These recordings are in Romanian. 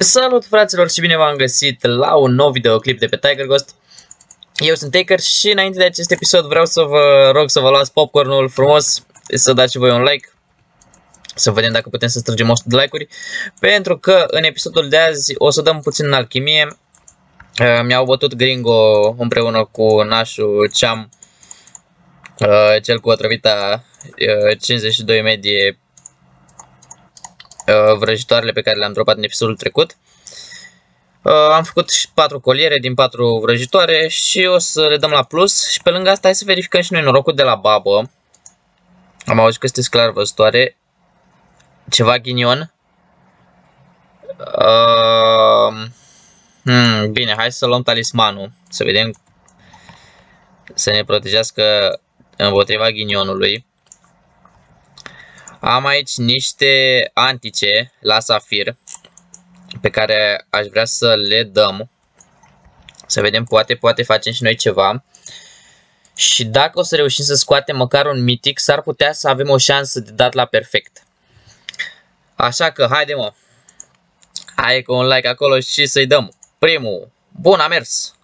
Salut fraților și bine v-am găsit la un nou videoclip de pe Tiger Ghost. Eu sunt Taker și înainte de acest episod vreau să vă rog să vă luați popcornul frumos, să dați și voi un like, să vedem dacă putem să strângem 100 de like-uri, pentru că în episodul de azi o să dăm puțin în alchimie. Uh, mi-au bătut Gringo împreună cu nașul Ceam, uh, cel cu otrăvita 52 uh, medie Uh, vrăjitoarele pe care le-am dropat în episodul trecut. Uh, am făcut și 4 coliere din 4 vrăjitoare și o să le dăm la plus. Și pe lângă asta hai să verificăm și noi norocul de la babă. Am auzit că sunteți clar văzătoare. Ceva ghinion. Uh, hmm, bine, hai să luăm talismanul. Să vedem să ne protejească împotriva ghinionului. Am aici niște antice la safir pe care aș vrea să le dăm. Să vedem, poate, poate facem și noi ceva. Și dacă o să reușim să scoatem măcar un mitic, s-ar putea să avem o șansă de dat la perfect. Așa că, haide mă. Hai cu un like acolo și să-i dăm. Primul. Bun, a mers.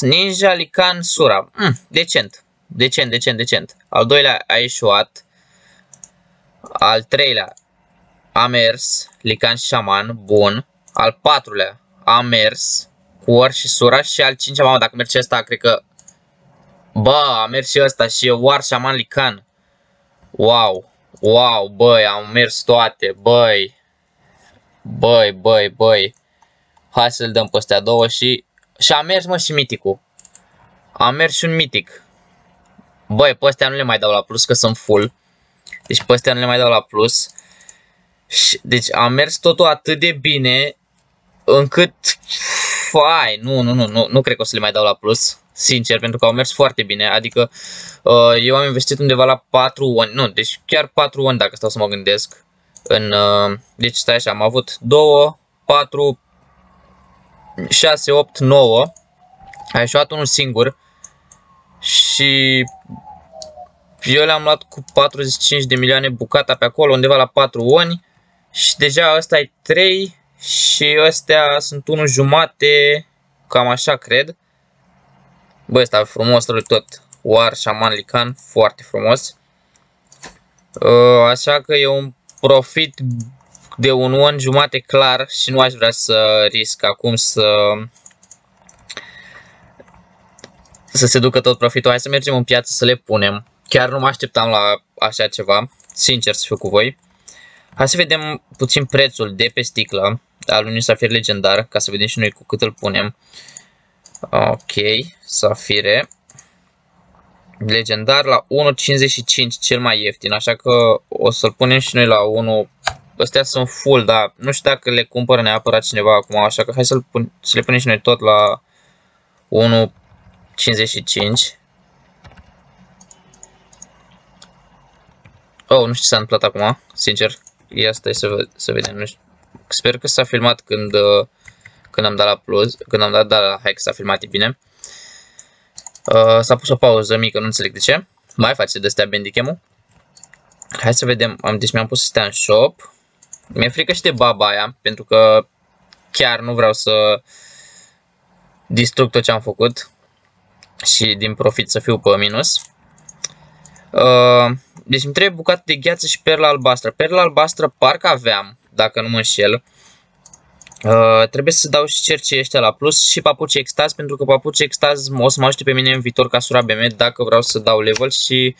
Ninja Lican Sura. Mm, decent. Decent, decent, decent. Al doilea a ieșuat. Al treilea a mers, Lican și Șaman, bun. Al patrulea a mers, cu Or și Sura și al cincea, mamă, dacă merge ăsta, cred că... Bă, a mers și ăsta și War, Șaman, Lican. Wow, wow, băi, am mers toate, băi. Băi, băi, băi. Hai să-l dăm pe astea două și... Și a mers, mă, și miticul. A mers și un mitic. Băi, pe astea nu le mai dau la plus, că sunt full. Deci pe astea nu le mai dau la plus. Și, deci am mers totul atât de bine încât fai, nu, nu, nu, nu, nu cred că o să le mai dau la plus, sincer, pentru că au mers foarte bine, adică uh, eu am investit undeva la 4 oni, nu, deci chiar 4 oni dacă stau să mă gândesc, în, uh, deci stai așa, am avut 2, 4, 6, 8, 9, a ieșit unul singur și eu le-am luat cu 45 de milioane bucata pe acolo, undeva la 4 oni. Și deja ăsta e 3 și ăstea sunt 1 jumate, cam așa cred. Bă, ăsta frumos rău tot. War Shaman Lican, foarte frumos. Uh, așa că e un profit de un on jumate clar și nu aș vrea să risc acum să să se ducă tot profitul. Hai să mergem în piață să le punem. Chiar nu mă așteptam la așa ceva, sincer să fiu cu voi. Hai să vedem puțin prețul de pe sticlă al unui safir legendar, ca să vedem și noi cu cât îl punem. Ok, safire. Legendar la 1.55 cel mai ieftin, așa că o să-l punem și noi la 1. Astea sunt full, dar nu știu dacă le cumpără neapărat cineva acum, așa că hai să, pun, să le punem și noi tot la 1.55. Oh, nu știu ce s-a întâmplat acum, sincer. Ia stai să, să vedem. Nu știu. Sper că s-a filmat când, uh, când am dat la plus, când am dat, da, hai că s-a filmat, e bine. Uh, s-a pus o pauză mică, nu înțeleg de ce. Mai face de-astea bandicam Hai să vedem. Am, deci mi-am pus astea în shop. Mi-e frică și de baba aia, pentru că chiar nu vreau să distrug tot ce am făcut și din profit să fiu pe minus. Uh, deci îmi trebuie bucată de gheață și perla albastră. Perla albastră parcă aveam, dacă nu mă înșel. Uh, trebuie să dau și cercii ăștia la plus și papuci extaz, pentru că papuci extaz o să mă ajute pe mine în viitor ca sura BM dacă vreau să dau level și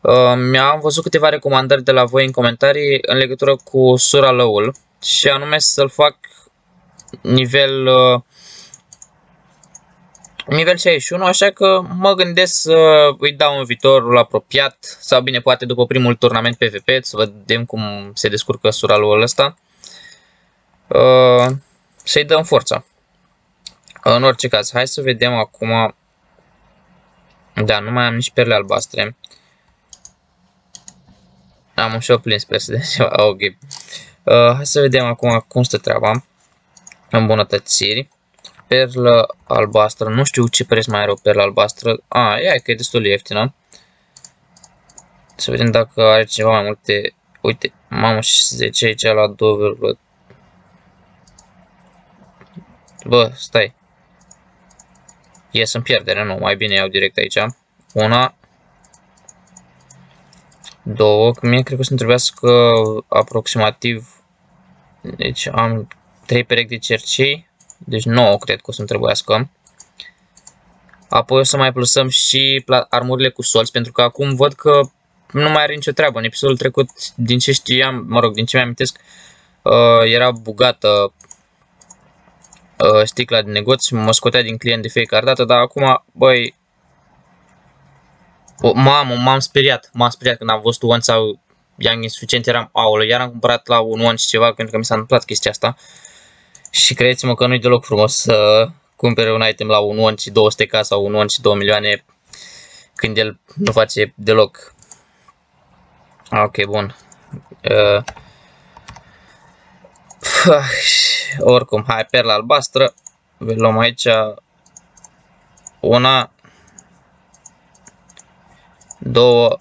uh, mi-am văzut câteva recomandări de la voi în comentarii în legătură cu sura lăul și anume să-l fac nivel uh, nivel 61, așa că mă gândesc să îi dau în viitorul apropiat sau bine poate după primul turnament PvP să vedem cum se descurcă suralul ăsta. Uh, să-i dăm forța. În orice caz, hai să vedem acum. Da, nu mai am nici perle albastre. Am un shop plin, sper să de ceva. Ok. Uh, hai să vedem acum cum stă treaba. Îmbunătățiri perlă albastră. Nu știu ce preț mai are o perlă albastră. A, ea că e destul de ieftină. Să vedem dacă are ceva mai multe. Uite, mamă, și 10 aici la 2, Bă, stai. Ies în pierdere, nu, mai bine iau direct aici. Una. Două, că mie cred că o să-mi trebuiască aproximativ... Deci am trei perechi de cercei. Deci 9 cred că o să-mi trebuiască. Apoi o să mai plusăm și armurile cu solți, pentru că acum văd că nu mai are nicio treabă. În episodul trecut, din ce știam, mă rog, din ce mi-amintesc, uh, era bugată uh, sticla de negoț, mă scotea din client de fiecare dată, dar acum, băi, mamă, m-am speriat, m-am speriat când am văzut one sau i-am insuficient, eram, aulă, iar am cumpărat la un one și ceva, pentru că mi s-a întâmplat chestia asta. Și credeți-mă că nu-i deloc frumos să cumpere un item la un one și 200k sau un one și 2 milioane când el nu face deloc. Ok, bun. Uh, oricum, hai perla albastră. Luăm aici una, două,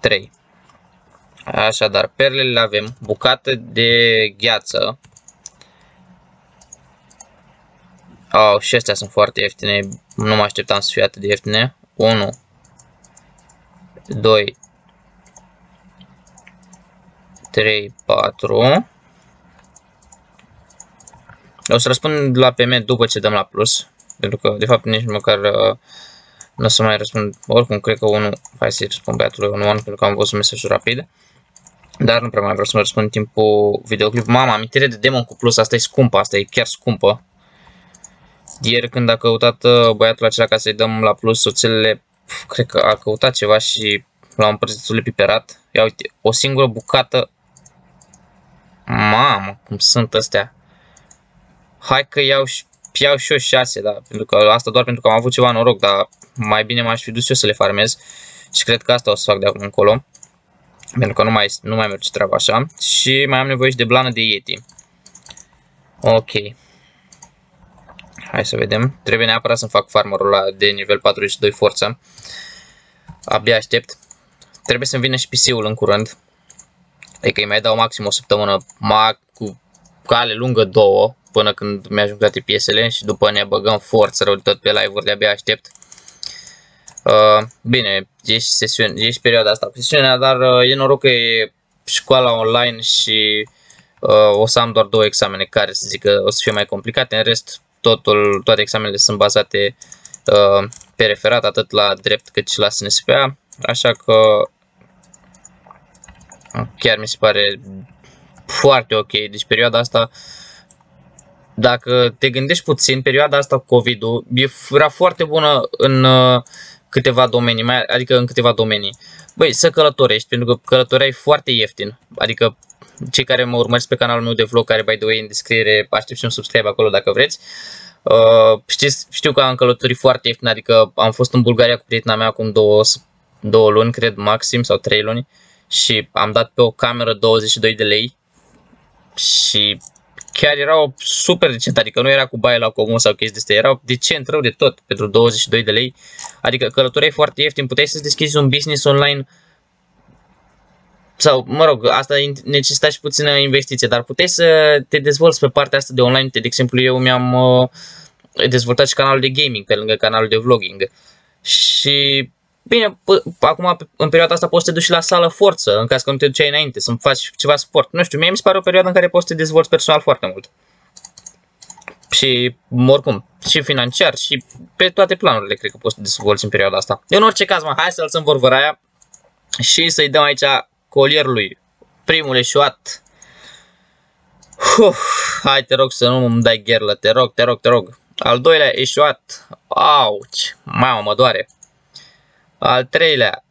trei. Așadar, perlele le avem bucată de gheață. Oh, și astea sunt foarte ieftine. Nu mă așteptam să fie atât de ieftine. 1 2 3 4 O să răspund la PM după ce dăm la plus. Pentru că, de fapt, nici măcar uh, nu o să mai răspund. Oricum, cred că unul... Hai să-i răspund băiatului 1 pentru că am văzut mesajul rapid. Dar nu prea mai vreau să mă răspund în timpul videoclip. Mama, amintire de demon cu plus, asta e scumpă, asta e chiar scumpă. Ieri când a căutat uh, băiatul acela ca să-i dăm la plus oțelele, cred că a căutat ceva și l-a împărțit destul de piperat. Ia uite, o singură bucată. Mamă, cum sunt astea. Hai că iau și, iau și eu șase, da, pentru că asta doar pentru că am avut ceva noroc, dar mai bine m-aș fi dus eu să le farmez. Și cred că asta o să fac de acum încolo. Pentru că nu mai, nu mai merge treaba așa. Și mai am nevoie și de blană de Yeti. Ok. Hai să vedem. Trebuie neapărat să fac farmerul ăla de nivel 42 forță. Abia aștept. Trebuie să-mi vină și PC-ul în curând. Adică îi mai dau maxim o săptămână ma cu cale lungă două până când mi-ajung toate piesele și după ne băgăm forță rău de tot pe live-uri, de-abia aștept. Uh, bine, e și, sesiune, e și perioada asta cu sesiunea, dar uh, e noroc că e școala online și uh, o să am doar două examene care să zic că o să fie mai complicate. În rest, totul, toate examenele sunt bazate uh, pe referat, atât la drept cât și la SNSPA, așa că chiar mi se pare foarte ok. Deci perioada asta, dacă te gândești puțin, perioada asta cu COVID-ul era foarte bună în uh, câteva domenii, mai, adică în câteva domenii. Băi, să călătorești, pentru că călătoreai foarte ieftin. Adică cei care mă urmăresc pe canalul meu de vlog, care by the way în descriere, aștept și un subscribe acolo dacă vreți. Uh, știți, știu că am călătorit foarte ieftin, adică am fost în Bulgaria cu prietena mea acum două, două luni, cred, maxim, sau trei luni. Și am dat pe o cameră 22 de lei. Și chiar erau super decent, adică nu era cu baie la comun sau chestii de astea, erau decent rău de tot pentru 22 de lei. Adică călătoreai foarte ieftin, puteai să deschizi un business online sau, mă rog, asta necesita și puțină investiție, dar puteai să te dezvolți pe partea asta de online. De exemplu, eu mi-am uh, dezvoltat și canalul de gaming pe lângă canalul de vlogging. Și, bine, acum, în perioada asta poți să te duci la sală forță, în caz că nu te duceai înainte, să faci ceva sport. Nu știu, mie mi se pare o perioadă în care poți să te dezvolți personal foarte mult. Și, oricum, și financiar, și pe toate planurile, cred că poți să te dezvolți în perioada asta. În orice caz, mă, hai să lăsăm vorbăraia și să-i dăm aici colierului. Primul eșuat. Uf, hai te rog să nu îmi dai gherlă, te rog, te rog, te rog. Al doilea eșuat. Auci, mamă, mă doare. Al treilea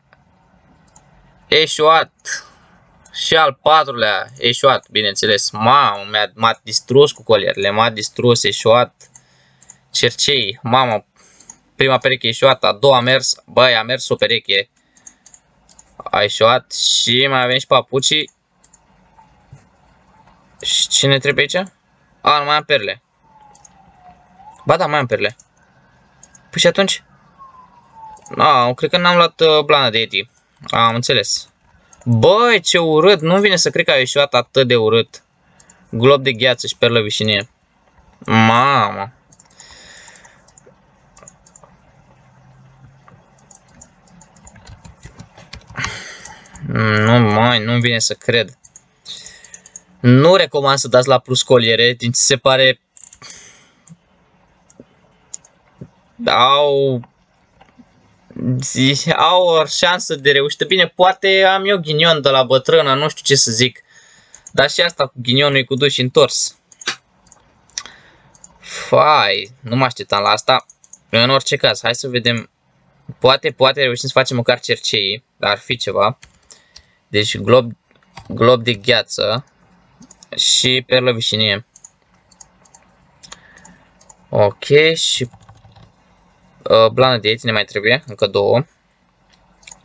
eșuat. Și al patrulea eșuat, bineînțeles. Mamă, m-a distrus cu colierele, m-a distrus, eșuat. Cercei, mamă, prima pereche eșuat, a doua a mers, băi, a mers o pereche a ieșuat și mai avem și papucii. Și cine trebuie aici? A, nu mai am perle. Ba da, mai am perle. Păi și atunci? A, cred că n-am luat uh, blana de Eti. Am înțeles. Băi, ce urât, nu vine să cred că a ieșuat atât de urât. Glob de gheață și perlă vișinie. Mamă. Nu mai, nu vine să cred. Nu recomand să dați la plus coliere, din ce se pare au au o șansă de reușită. Bine, poate am eu ghinion de la bătrână, nu știu ce să zic. Dar și asta cu ghinionul e cu duș întors. Fai, nu mă așteptam la asta. În orice caz, hai să vedem. Poate, poate reușim să facem măcar cercei, dar ar fi ceva. Deci glob, glob de gheață și perlă vișinie. Ok, și uh, blană de ne mai trebuie, încă două.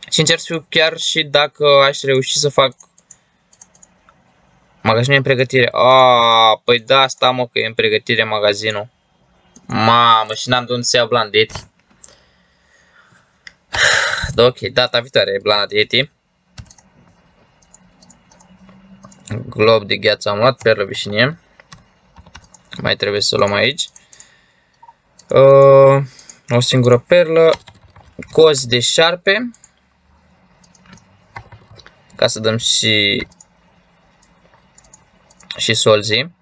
Sincer să fiu chiar și dacă aș reuși să fac magazinul în pregătire. Ah, păi da, asta mă că e în pregătire magazinul. Mamă, și n-am de unde să iau blană de eti. Da, ok, data viitoare e blana de eti. Glob de gheață am luat, perlă vișinie. Mai trebuie să luăm aici. Uh, o singură perlă, cozi de șarpe, ca să dăm și, și solzii.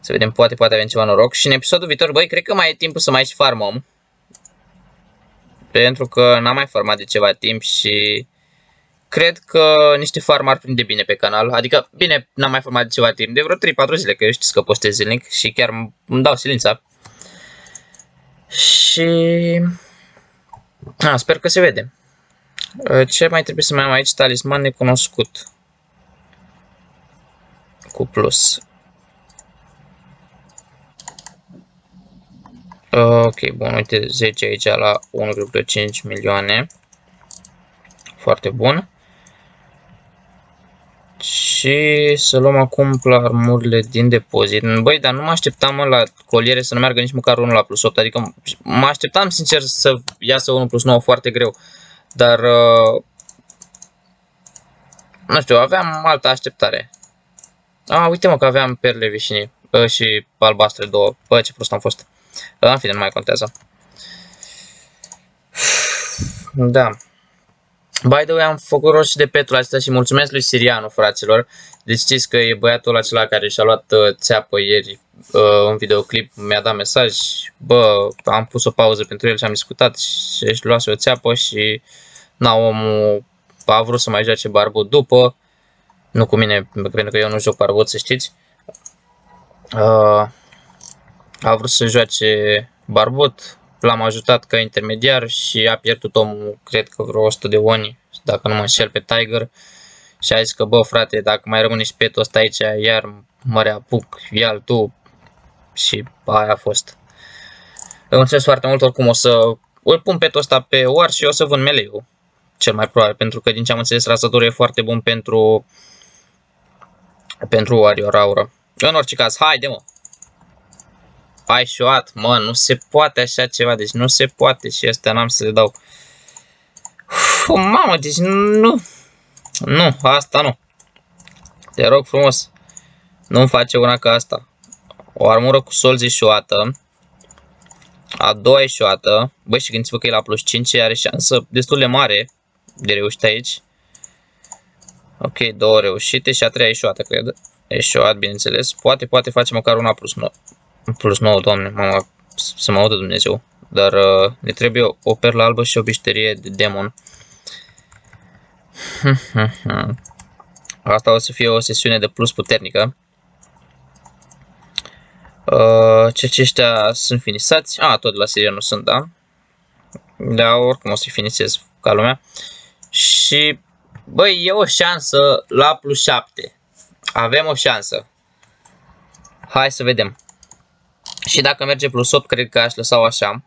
Să vedem, poate, poate avem ceva noroc. Și în episodul viitor, băi, cred că mai e timpul să mai și farmăm. Pentru că n-am mai farmat de ceva timp și cred că niște farm ar prinde bine pe canal. Adică, bine, n-am mai farmat de ceva timp, de vreo 3-4 zile, că eu știți că postez zilnic și chiar îmi dau silința. Și... A, sper că se vede. Ce mai trebuie să mai am aici? Talisman necunoscut. Cu plus. Ok, bun, uite 10 aici la 1,5 milioane. Foarte bun. Și să luăm acum armurile din depozit. Băi, dar nu mă așteptam mă, la coliere să nu meargă nici măcar 1 la plus 8. Adică mă așteptam sincer să iasă 1 plus 9 foarte greu. Dar... Uh, nu știu, aveam altă așteptare. A, uite mă că aveam perle vișinii uh, și albastre două. Bă, ce prost am fost. Uh, în fine, nu mai contează. Da. By the way, am făcut rost și de petul acesta și mulțumesc lui Sirianu, fraților. Deci știți că e băiatul acela care și-a luat uh, țeapă ieri uh, în videoclip, mi-a dat mesaj. Bă, am pus o pauză pentru el și am discutat și își luase o țeapă și na, omul a vrut să mai joace barbut după. Nu cu mine, pentru că eu nu joc barbut, să știți. Uh, a vrut să joace barbut, l-am ajutat ca intermediar și a pierdut omul, cred că vreo 100 de oni, dacă nu mă înșel pe Tiger. Și a zis că, bă, frate, dacă mai rămâne și petul ăsta aici, iar mă reapuc, ia tu. Și aia a fost. Îi mulțumesc foarte mult, oricum o să îl pun petul ăsta pe oar și o să vând meleu. Cel mai probabil, pentru că din ce am înțeles, rasătorul e foarte bun pentru pentru Warrior Aura. În orice caz, haide mă, ai șoat, mă, nu se poate așa ceva, deci nu se poate și astea n-am să le dau. Uf, mamă, deci nu, nu, asta nu. Te rog frumos, nu-mi face una ca asta. O armură cu solzi șoată. A doua e șoată. Băi, și gândiți-vă că e la plus 5, are șansă destul de mare de reușit aici. Ok, două reușite și a treia e șoată, cred. E șoat, bineînțeles. Poate, poate face măcar una plus 9. Plus 9, doamne, mama, să mă audă Dumnezeu. Dar uh, ne trebuie o, o perlă albă și o bișterie de demon. Asta o să fie o sesiune de plus puternică. Uh, ce ce ăștia sunt finisați. A, ah, tot de la serie nu sunt, da? Da, oricum o să finisez ca lumea. Și, băi, e o șansă la plus 7. Avem o șansă. Hai să vedem. Și dacă merge plus 8, cred că aș lăsa-o așa.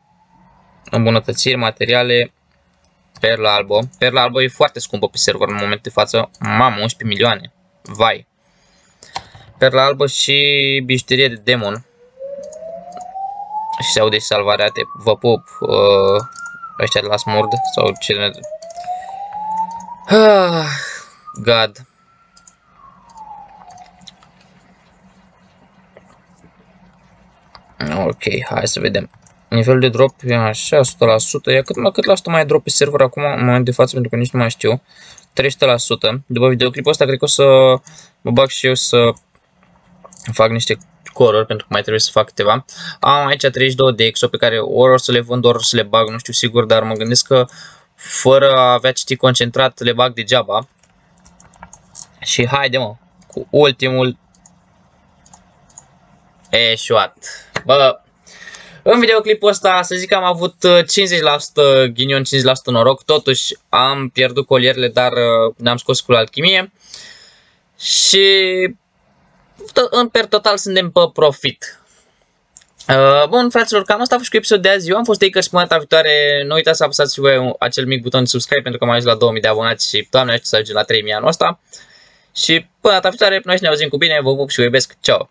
Îmbunătățiri, materiale, perla albă. Perla albă e foarte scumpă pe server în momentul de față. Mamă, 11 milioane. Vai. Perla albă și bijuterie de demon. Și se aude și salvarea. Te vă pup. Uh, ăștia de la Smurd. Sau cele... Ah, God. Ok, hai să vedem. Nivelul de drop e așa, 100%. Ia cât, mă, cât la 100 mai e drop pe server acum, în moment de față, pentru că nici nu mai știu. 300%. După videoclipul ăsta, cred că o să mă bag și eu să fac niște coruri, pentru că mai trebuie să fac câteva. Am aici 32 de exo pe care ori o să le vând, ori o să le bag, nu știu sigur, dar mă gândesc că fără a avea citit concentrat le bag degeaba. Și haide mă, cu ultimul eșuat. Bă, în videoclipul ăsta să zic că am avut 50% ghinion, 50% noroc, totuși am pierdut colierele, dar uh, ne-am scos cu alchimie. Și în per total suntem pe profit. Uh, bun, fraților, cam asta a fost cu episodul de azi. Eu am fost Taker și până data viitoare nu uitați să apăsați și voi acel mic buton de subscribe pentru că am ajuns la 2000 de abonați și doamne, să ajungem la 3000 anul ăsta. Și până data viitoare, noi ne auzim cu bine, vă pup și vă iubesc. Ciao!